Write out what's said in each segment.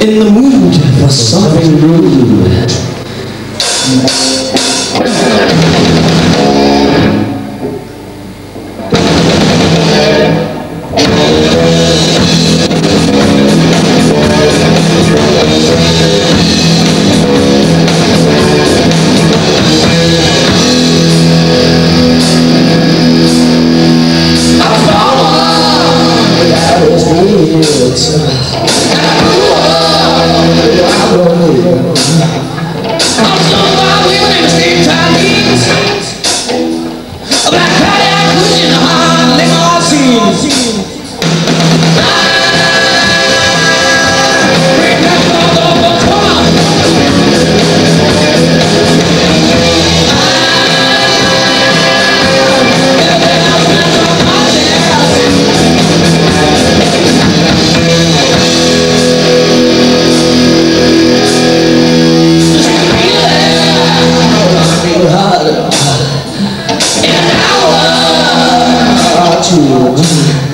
in the mood for something new. 是我是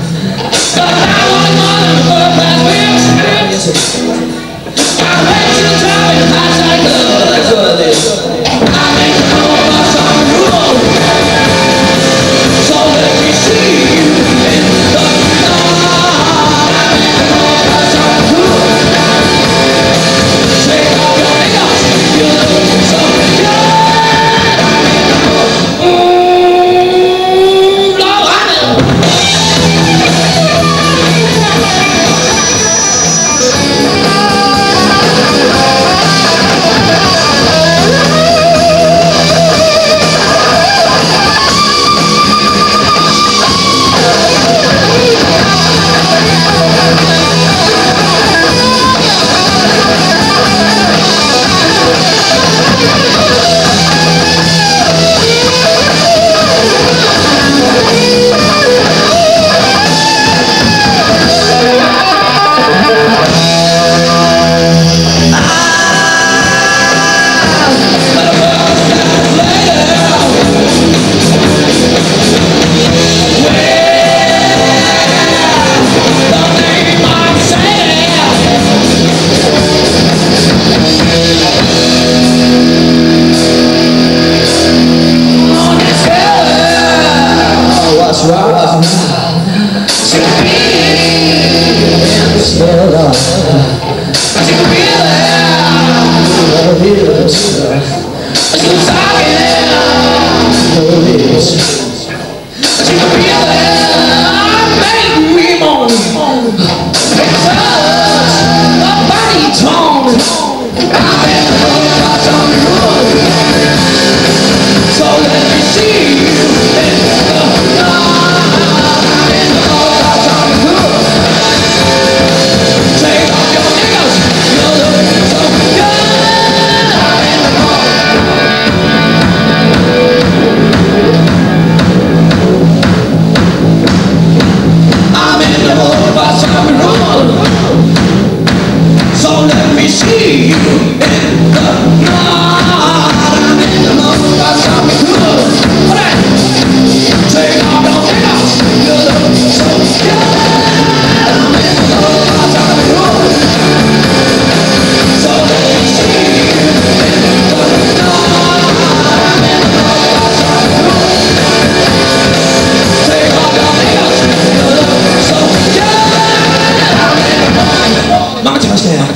Mas ele não vira, né? Mas ele não sabe, né? Mas ele. see you.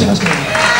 まして。